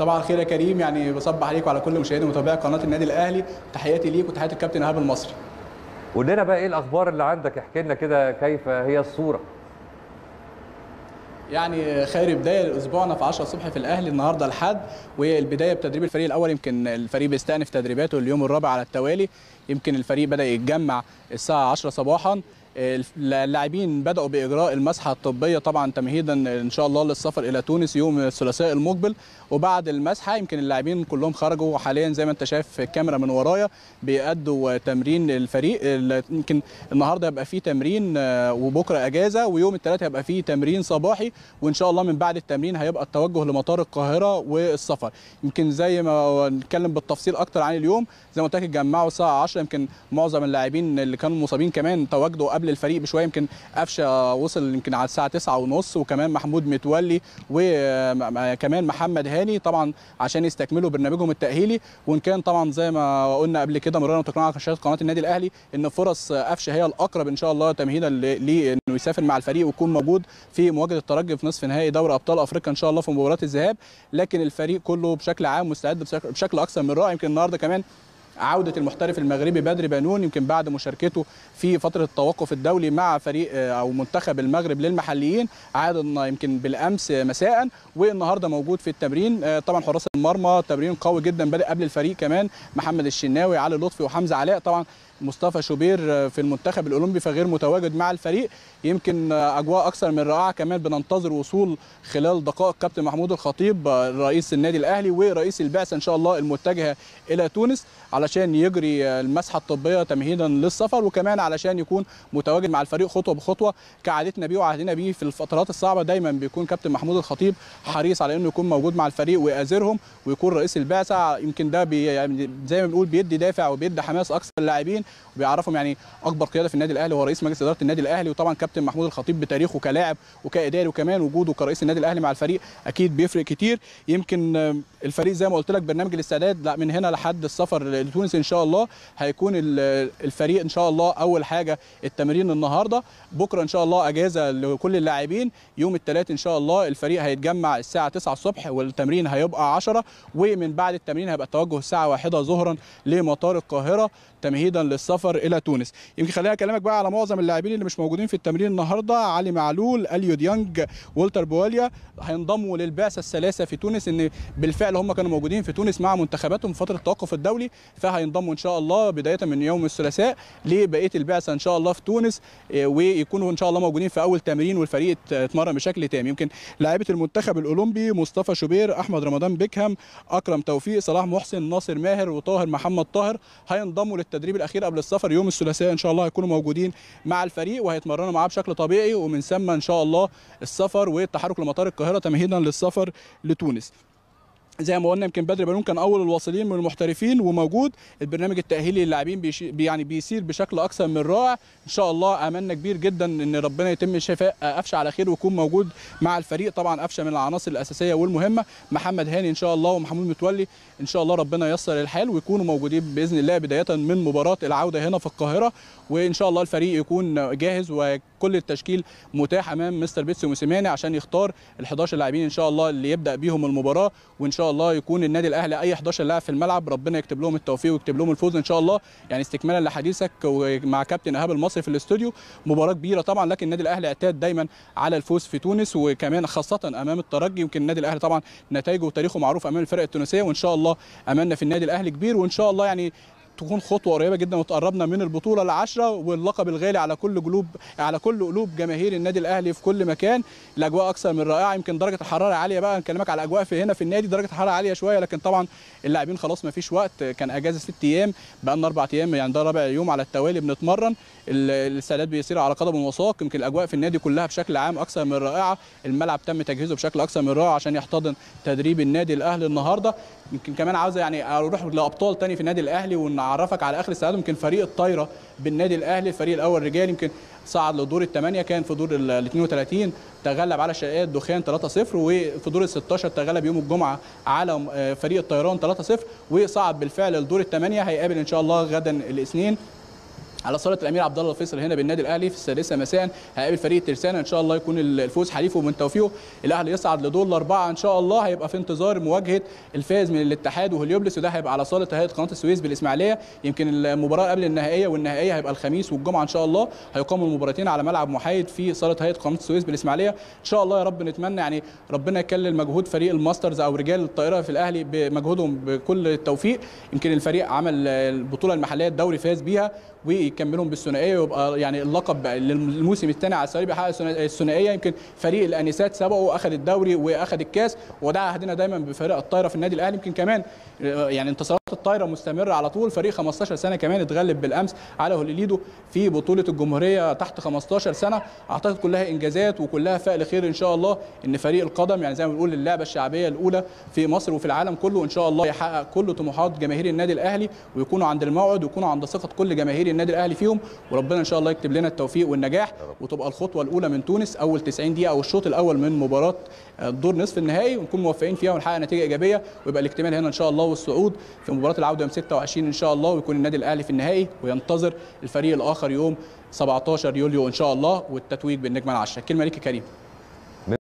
طبعا الخير يا كريم. يعني بصبح عليك وعلى كل مشاهدي ومتابعي قناة النادي الأهلي. تحياتي ليك وتحياتي الكابتن إيهاب المصري. قول لنا بقى إيه الأخبار اللي عندك؟ احكي لنا كده كيف هي الصورة. يعني خير بداية لأسبوعنا في 10 الصبح في الأهلي النهارده الحد والبدايه بتدريب الفريق الأول. يمكن الفريق بيستأنف تدريباته اليوم الرابع على التوالي. يمكن الفريق بدأ يتجمع الساعة 10 صباحا. اللاعبين بدأوا بإجراء المسحة الطبية طبعا تمهيدا إن شاء الله للسفر إلى تونس يوم الثلاثاء المقبل. وبعد المسحة يمكن اللاعبين كلهم خرجوا وحاليا زي ما أنت شايف الكاميرا من ورايا بيأدوا تمرين الفريق. يمكن النهارده هيبقى فيه تمرين وبكرة إجازة ويوم الثلاثاء هيبقى فيه تمرين صباحي وإن شاء الله من بعد التمرين هيبقى التوجه لمطار القاهرة والسفر. يمكن زي ما نتكلم بالتفصيل أكتر عن اليوم زي ما قلت لك اتجمعوا الساعة 10 يمكن معظم اللاعبين اللي كانوا مصابين كمان تواجدوا قبل الفريق بشوية يمكن قفشة وصل يمكن على الساعة 9 ونص وكمان محمود متولي وكمان محمد هاني طبعا عشان يستكملوا برنامجهم التأهيلي. وإن كان طبعا زي ما قلنا قبل كده مرارا وتكرارا على شاشه قناة النادي الأهلي إن فرص قفشة هي الأقرب إن شاء الله تمهيدا ليه إنه يسافر مع الفريق ويكون موجود في مواجهة الترجي في نصف نهائي دوري أبطال أفريقيا إن شاء الله في مباراة الذهاب. لكن الفريق كله بشكل عام مستعد بشكل أكثر من رائع. يمكن النهارده كمان عودة المحترف المغربي بدري بانون يمكن بعد مشاركته في فترة التوقف الدولي مع فريق أو منتخب المغرب للمحليين عاد يمكن بالأمس مساء والنهاردة موجود في التمرين. طبعا حراس المرمى تمرين قوي جدا بدأ قبل الفريق كمان محمد الشناوي علي لطفي وحمزة علاء. طبعا مصطفى شوبير في المنتخب الأولمبي فغير متواجد مع الفريق. يمكن أجواء أكثر من رائعة كمان بننتظر وصول خلال دقائق كابتن محمود الخطيب رئيس النادي الأهلي ورئيس البعثه إن شاء الله المتجهه إلى تونس علشان يجري المسحة الطبية تمهيدا للسفر وكمان علشان يكون متواجد مع الفريق خطوة بخطوة كعادتنا بيه وعهدنا بيه في الفترات الصعبة. دايما بيكون كابتن محمود الخطيب حريص على إنه يكون موجود مع الفريق ويأزرهم ويكون رئيس البعثة. يمكن ده بي يعني زي ما بنقول بيدي دافع وبيدي حماس أكثر للاعبين. وبيعرفهم يعني أكبر قيادة في النادي الأهلي هو رئيس مجلس إدارة النادي الأهلي وطبعا كابتن محمود الخطيب بتاريخه كلاعب وكإداري وكمان وجوده كرئيس النادي الأهلي مع الفريق أكيد بيفرق كتير. يمكن الفريق زي ما قلت لك برنامج الاستعداد لا من هنا لحد السفر لتونس إن شاء الله هيكون الفريق إن شاء الله أول حاجة التمرين النهارده. بكرة إن شاء الله أجازة لكل اللاعبين. يوم الثلاث إن شاء الله الفريق هيتجمع الساعة 9 الصبح والتمرين هيبقى 10 ومن بعد التمرين هيبقى التوجه الساعة 1 ظهرا لمطار القاهرة تمهيدا للسفر إلى تونس. يمكن خليني أكلمك بقى على معظم اللاعبين اللي مش موجودين في التمرين النهارده. علي معلول أليو ديانج والتر بواليا هينضموا للبعثة الثلاثه في تونس إن بالفعل هم كانوا موجودين في تونس مع منتخباتهم فترة التوقف الدولي فهينضموا إن شاء الله بداية من يوم الثلاثاء لبقية البعثة إن شاء الله في تونس ويكونوا إن شاء الله موجودين في أول تمرين والفريق اتمرن بشكل تام. يمكن لاعيبه المنتخب الأولمبي مصطفى شوبير أحمد رمضان بيكهام أكرم توفيق صلاح محسن ناصر ماهر وطاهر محمد طاهر هينضموا للتدريب الأخير قبل السفر يوم الثلاثاء إن شاء الله هيكونوا موجودين مع الفريق وهيتمرنوا معاه بشكل طبيعي ومن ثم إن شاء الله السفر والتحرك لمطار القاهرة تمهيدا للسفر لتونس. زي ما قلنا يمكن بدري بنون كان أول الواصلين من المحترفين وموجود. البرنامج التأهيلي للاعبين بيشي يعني بيسير بشكل أكثر من رائع. إن شاء الله املنا كبير جدا إن ربنا يتم شفاء قفشة على خير ويكون موجود مع الفريق. طبعا قفشة من العناصر الأساسية والمهمة. محمد هاني إن شاء الله ومحمود متولي إن شاء الله ربنا ييسر الحال ويكونوا موجودين بإذن الله بداية من مباراة العودة هنا في القاهرة. وإن شاء الله الفريق يكون جاهز وكل التشكيل متاح أمام مستر بيتسو موسيماني عشان يختار ال 11 لاعبين إن شاء الله اللي يبدأ بيهم المباراة وإن شاء الله يكون النادي الأهلي أي 11 لاعب في الملعب ربنا يكتب لهم التوفيق ويكتب لهم الفوز إن شاء الله. يعني استكمالا لحديثك ومع كابتن إيهاب المصري في الاستوديو مباراة كبيرة طبعا لكن النادي الأهلي اعتاد دايما على الفوز في تونس وكمان خاصة أمام الترجي. يمكن النادي الأهلي طبعا نتائجه وتاريخه معروف أمام الفرق التونسية وإن شاء الله املنا في النادي الأهلي كبير وإن شاء الله يعني تكون خطوة قريبة جدا وتقربنا من البطولة العشره واللقب الغالي على كل قلوب على كل قلوب جماهير النادي الأهلي في كل مكان. الأجواء أكثر من رائعة. يمكن درجة الحرارة عالية بقى. نكلمك على الأجواء في هنا في النادي. درجة الحرارة عالية شوية لكن طبعا اللاعبين خلاص ما فيش وقت. كان أجازة ست أيام بقى لنا أربع أيام يعني ده رابع يوم على التوالي بنتمرن. الاستعداد بيسير على قدم وساق. يمكن الأجواء في النادي كلها بشكل عام أكثر من رائعة. الملعب تم تجهيزه بشكل أكثر من رائع عشان يحتضن تدريب النادي الأهلي النهارده. يمكن كمان عاوز يعني أروح لأبطال تاني في النادي الأهلي ونعرفك على آخر السعاده يمكن فريق الطايرة بالنادي الأهلي الفريق الأول رجال يمكن صعد لدور الثمانية كان في دور ال 32 تغلب على شرقية الدخان 3-0 وفي دور ال 16 تغلب يوم الجمعة على فريق الطيران 3-0 وصعد بالفعل لدور الثمانية هيقابل إن شاء الله غدا الاثنين. على صاله الأمير عبد الله الفيصل هنا بالنادي الأهلي في السادسة مساء. هيقابل فريق ترسانة. إن شاء الله يكون الفوز حليفه ومن توفيقه. الأهلي يصعد لدور الأربعة. إن شاء الله هيبقى في انتظار مواجهة الفائز من الاتحاد وهليوبوليس. وده هيبقى على صاله هيئه قناة السويس بالإسماعيلية. يمكن المباراة قبل النهائية والنهائية هيبقى الخميس والجمعة إن شاء الله. هيقاموا المباراتين على ملعب محايد في صاله هيئه قناة السويس بالإسماعيلية. إن شاء الله يا رب نتمنى يعني ربنا يكلل مجهود فريق ال masters أو رجال الطائرة في الأهلي بمجهودهم بكل التوفيق. يمكن الفريق عمل البطولة المحلية الدوري فاز بيها ويكملهم بالثنائية ويبقى يعني اللقب للموسم الثاني على التوالي بيحقق الثنائية. يمكن فريق الانسات سبقه واخذ الدوري واخذ الكاس وده عهدنا دايما بفريق الطايرة في النادي الأهلي. يمكن كمان يعني انتصارات الطايرة مستمرة على طول. فريق 15 سنة كمان اتغلب بالأمس على هوليليدو في بطولة الجمهورية تحت 15 سنة. أعتقد كلها إنجازات وكلها فعل خير إن شاء الله إن فريق القدم يعني زي ما بنقول اللعبة الشعبية الأولى في مصر وفي العالم كله إن شاء الله يحقق كل طموحات جماهير النادي الأهلي ويكونوا عند الموعد ويكونوا عند ثقة كل جماهير النادي الأهلي فيهم. وربنا إن شاء الله يكتب لنا التوفيق والنجاح وتبقى الخطوة الأولى من تونس أول 90 دقيقة أو الشوط الأول من مباراة الدور نصف النهائي. ونكون موفقين فيها ونحقق نتيجة إيجابية ويبقى الاكتمال هنا إن شاء الله والصعود في مباراة العودة يوم 26 إن شاء الله ويكون النادي الأهلي في النهائي وينتظر الفريق الآخر يوم 17 يوليو إن شاء الله والتتويج بالنجمه العشرة. كلمة ليك كريم.